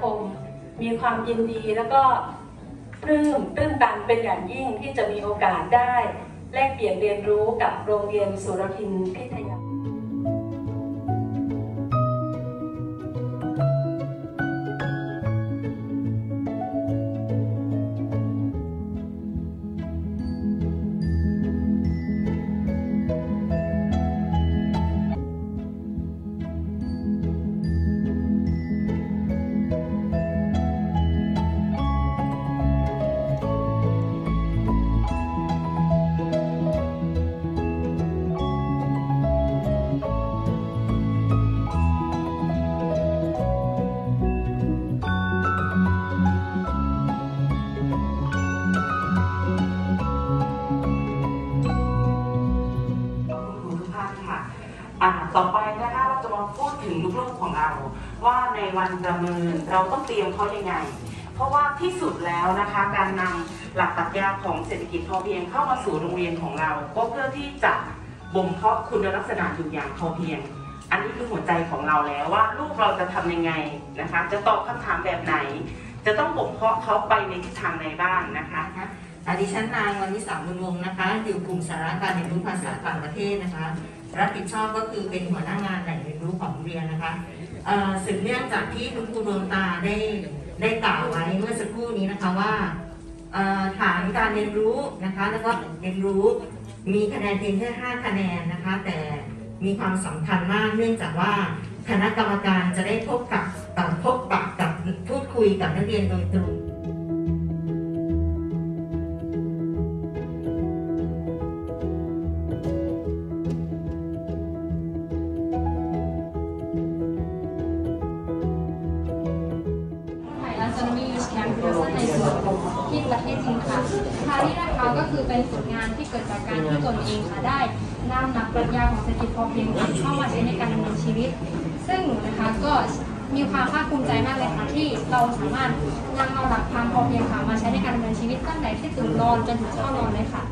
คม มีความยินดีแล้วก็ปลื้มตื้นตันเป็นอย่างยิ่งที่จะมีโอกาสได้ แลกเปลี่ยนเรียนรู้กับโรงเรียนสุรทินพิทยา ในวันประเมิน เราต้องเตรียมเขายังไง เพราะว่าที่สุดแล้วนะคะการนำหลักปรัชญาของเศรษฐกิจพอเพียงเข้ามาสู่โรงเรียนของเรา ก็เพื่อที่จะบ่มเพาะคุณลักษณะอยู่อย่างพอเพียง อันนี้คือหัวใจของเราแล้วว่าลูกเราจะทำยังไงนะคะ จะตอบคำถามแบบไหน จะต้องบ่มเพาะเขาไปในทิศทางใดบ้างนะคะอาดิฉันนางวันนิสาบุญวงศ์นะคะ อยู่กลุ่มสาระการเรียนรู้ภาษาต่างประเทศนะคะ รับผิดชอบก็คือเป็นหัวหน้างานแหล่งเรียนรู้ของเรียนนะคะ สืบเนื่องจากที่คุณครูดวงตาได้ได้กล่าวไว้เมื่อสักครู่นี้นะคะว่าฐานการเรียนรู้นะคะ แล้วก็เรียนรู้มีคะแนนเพียงแค่5คะแนนนะคะ แต่มีความสำคัญมากเนื่องจากว่าคณะกรรมการจะได้พบกับต่อพบปะกับพูดคุยกับนักเรียนโดยตรง ในส่วนที่ประเทศจีนค่ะคาวนี้นะคะก็คือเป็นผลงานที่เกิดจากการที่ตนเองค่ะได้นำหลักปรัชญาของเศรษฐกิจพอเพียงเข้ามาใช้ในการดำเนินชีวิต ซึ่งหนูนะคะก็มีความภาคภูมิใจมากเลยค่ะที่เราสามารถนำเอาหลักความพอเพียงค่ะมาใช้ในการดำเนินชีวิตตั้งแต่ที่ตื่นนอนจนถึงเข้านอนเลยค่ะ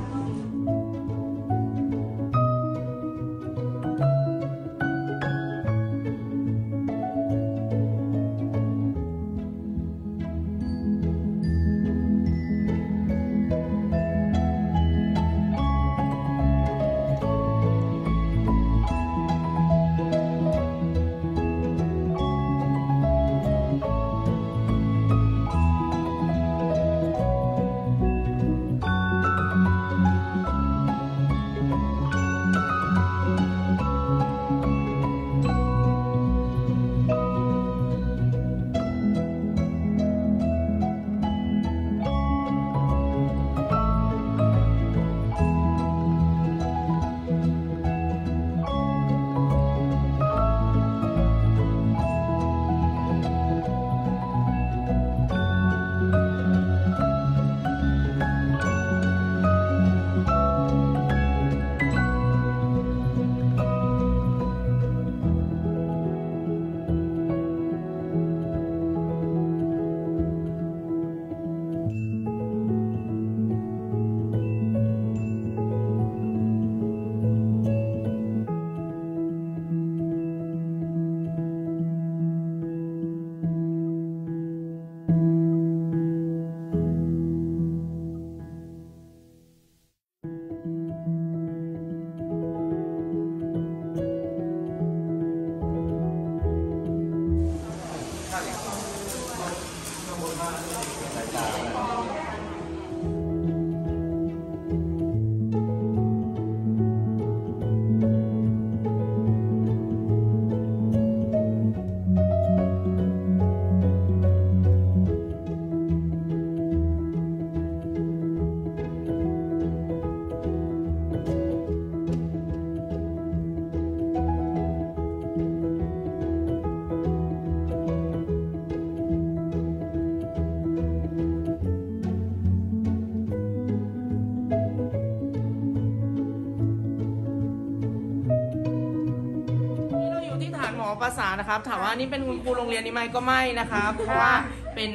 อยู่ที่ฐานหมอภาษานะครับ ถามว่านี่เป็นคุณครูโรงเรียนนี้ไหมก็ไม่นะครับ เพราะว่าเป็น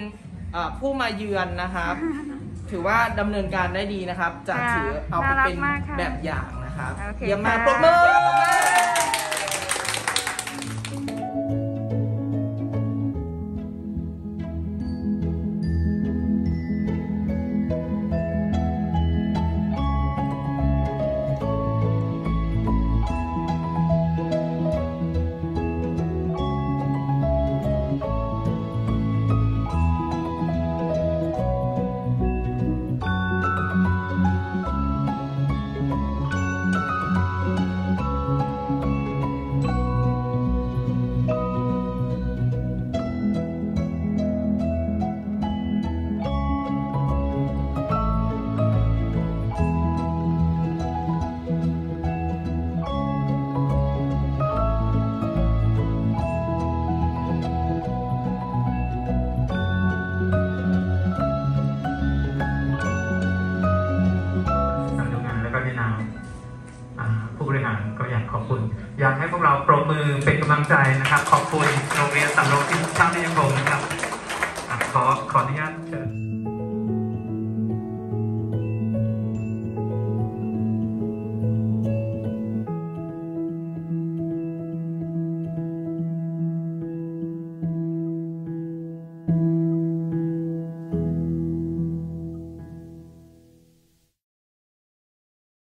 เอ่อผู้มาเยือนนะครับ ถือว่าดำเนินการได้ดีนะครับ จะค่ะถือเอาไปเป็นน่ารักมากค่ะแบบอย่างนะครับโอเคเยี่ยมมากค่ะ ปรบมือ ก็อยากขอบคุณ อยากให้พวกเราปรบมือเป็นกำลังใจนะครับ ขอบคุณโรงเรียนสำโรงที่ท่านได้ยังคงนะครับขอขออนุญาตเชิญ